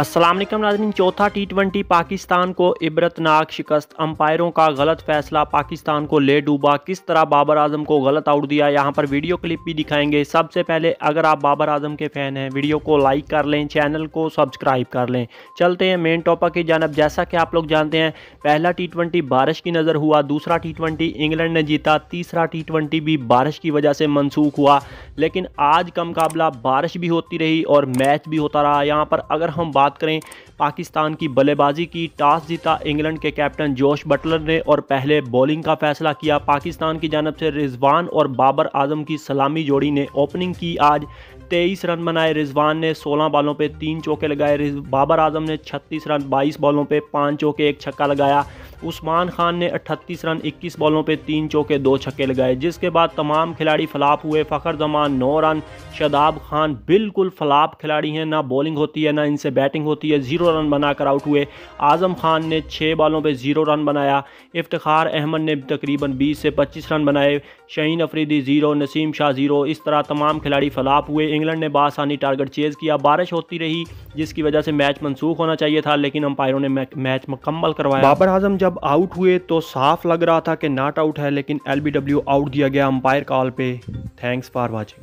السلام علیکم ناظرین، چوتھا ٹی ٹوینٹی پاکستان کو عبرتناک شکست۔ امپائروں کا غلط فیصلہ، پاکستان کو لے ڈوبا۔ کس طرح بابر اعظم کو غلط آؤٹ دیا؟ یہاں پر ویڈیو کلپ بھی دکھائیں گے۔ سب سے پہلے اگر آپ بابر اعظم کے فین ہیں، ویڈیو کو لائک کر لیں، چینل کو سبسکرائب کر لیں۔ چلتے ہیں مین ٹاپک کی جانب۔ جیسا کہ آپ لوگ جانتے ہیں، پہلا ٹی ٹوینٹی بارش کی نظر ہوا، دوسرا ٹی ٹوینٹی انگلینڈ نے جیتا، تیسرا ٹی ٹوینٹی بھی بارش کی وجہ سے منسوخ ہوا۔ لیکن آج کا مقابلہ بارش بھی ہوتی رہی اور میچ بھی ہوتا رہا۔ یہاں پر اگر ہم بات کریں، پاکستان کی بلے بازی کی ٹاس جیتا انگلینڈ کے کیپٹن جوش بٹلر نے اور پہلے بولنگ کا فیصلہ کیا۔ پاکستان کی جانب سے رضوان اور بابر اعظم کی سلامی جوڑی نے اوپننگ کی۔ آج تیئیس رن بنائے رضوان نے سولہ بالوں پہ تین چوکے لگائے۔ بابر اعظم نے چھتیس رن، بائیس بالوں پہ پانچ چوکے، ایک چھکا لگایا۔ عثمان خان نے اٹھتیس رن، اکیس بالوں پہ تین چوکے، دو چھکے لگائے، جس کے بعد تمام کھلاڑی فلاپ ہوئے۔ فخر زمان نو رن۔ شداب خان بالکل فلاپ کھلاڑی ہیں، نہ بولنگ ہوتی ہے، نہ ان سے بیٹنگ ہوتی ہے۔ زیرو رن بنا کر آؤٹ ہوئے۔ اعظم خان نے چھ بالوں پہ زیرو رن بنایا۔ افتخار احمد نے تقریباً بیس سے پچیس رن بنائے۔ شہین افریدی زیرو نسیم شاہ زیرو اس طرح تمام کھلاڑی فلاپ ہوئے۔ انگلینڈ نے بآسانی ٹارگٹ چیز کیا۔ بارش ہوتی رہی، جس کی وجہ سے میچ منسوخ ہونا چاہیے تھا، لیکن امپائروں نے میچ مکمل کروایا۔ بابر اعظم جب آؤٹ ہوئے تو صاف لگ رہا تھا کہ ناٹ آؤٹ ہے، لیکن ایل بی ڈبلیو آؤٹ دیا گیا امپائر کال پہ۔ Thanks for watching